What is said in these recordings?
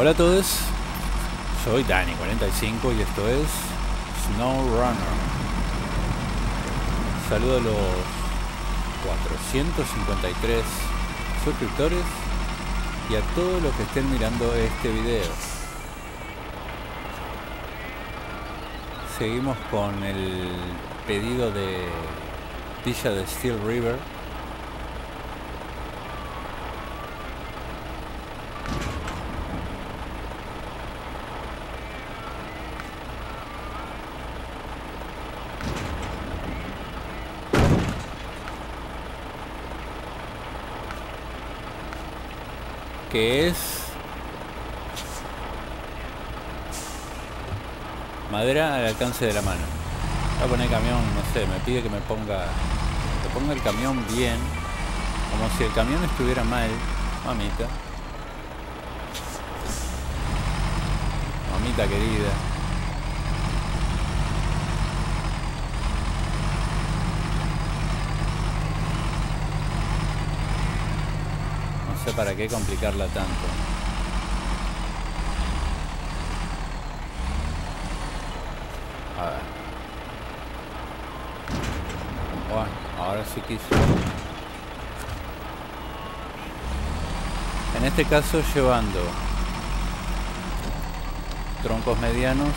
Hola a todos, soy Dani45 y esto es SnowRunner. Saludo a los 453 suscriptores y a todos los que estén mirando este video. Seguimos con el pedido de Villa de Steel River que es madera al alcance de la mano. Voy a poner camión, no sé, me pide que me ponga que ponga el camión bien, como si el camión estuviera mal, mamita. Mamita querida. Para qué complicarla tanto. A ver. Bueno, ahora sí quiso. En este caso llevando troncos medianos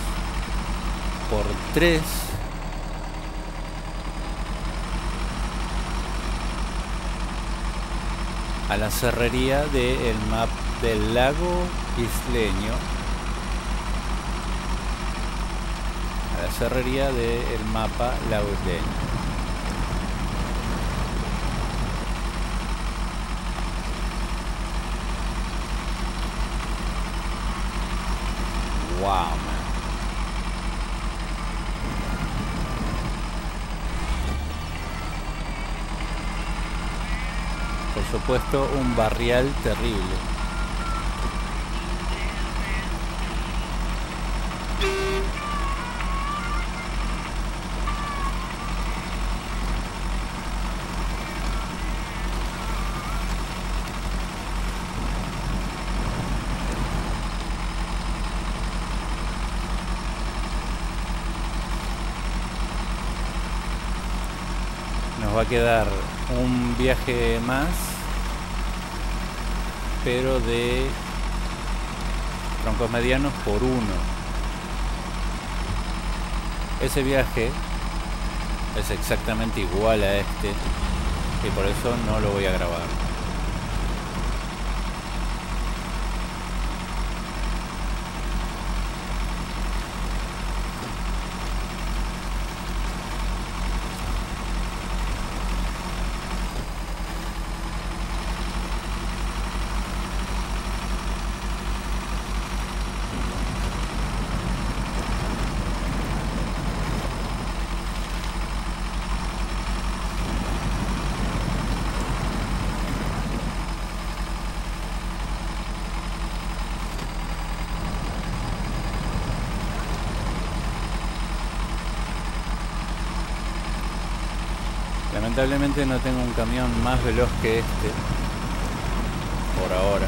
por 3 a la cerrería del map del lago isleño. A la cerrería del mapa lago isleño wow por supuesto un barrial terrible. Nos va a quedar un viaje más pero de troncos medianos por uno. Ese viaje es exactamente igual a este y por eso no lo voy a grabar. Lamentablemente no tengo un camión más veloz que este. Por ahora.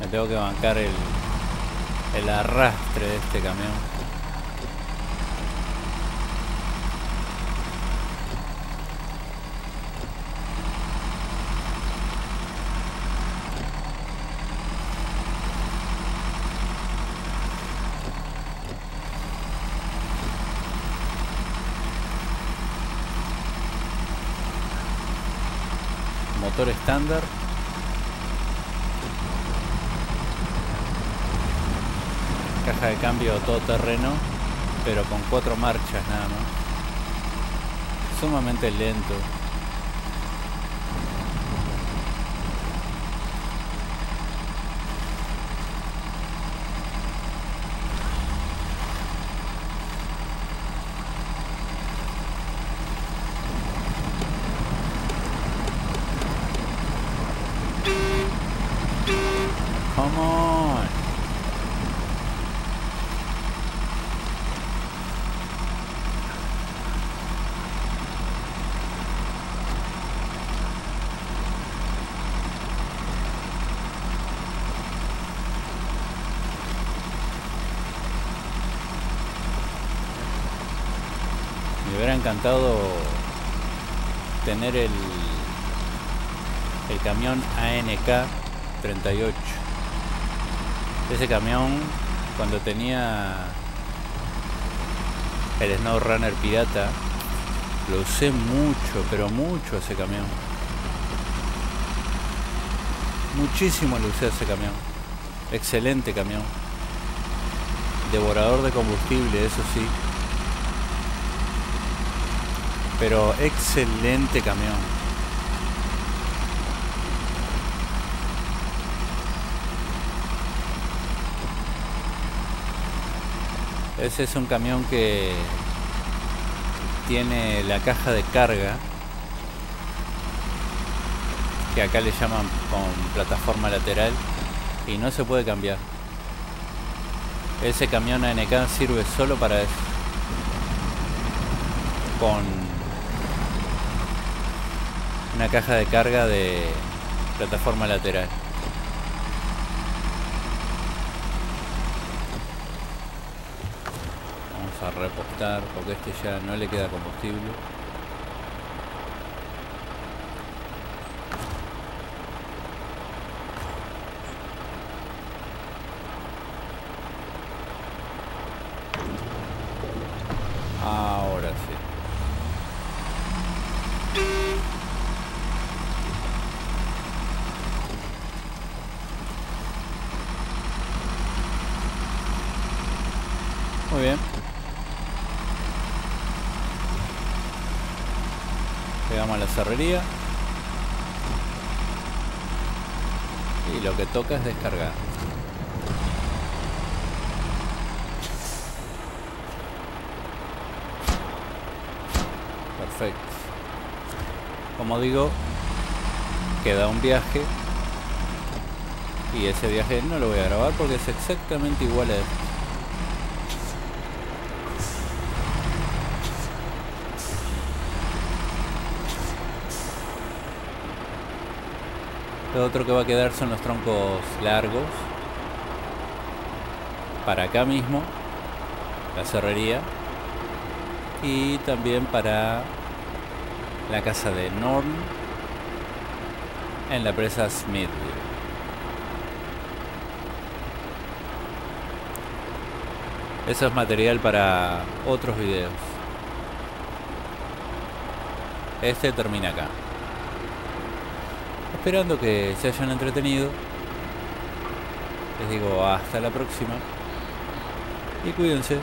Me tengo que bancar el, el arrastre de este camión. Motor estándar. Caja de cambio todoterreno pero con cuatro marchas nada más. Sumamente lento hubiera encantado tener el, el camión ANK 38. Ese camión, cuando tenía el Snow Runner pirata, lo usé mucho, pero mucho ese camión. Muchísimo lo usé ese camión. Excelente camión. Devorador de combustible, eso sí. Pero excelente camión. Ese es un camión que tiene la caja de carga que acá le llaman con plataforma lateral y no se puede cambiar. Ese camión ANK sirve solo para eso. Con una caja de carga de plataforma lateral. Vamos a repostar porque este ya no le queda combustible. Ahora sí. Muy bien. Llegamos a la cerrería. Y lo que toca es descargar. Perfecto. Como digo, queda un viaje. Y ese viaje no lo voy a grabar porque es exactamente igual a este. Lo otro que va a quedar son los troncos largos. Para acá mismo, la cerrería. Y también para la casa de Norn en la presa Smith. Eso es material para otros videos. Este termina acá. Esperando que se hayan entretenido. Les digo hasta la próxima. Y cuídense.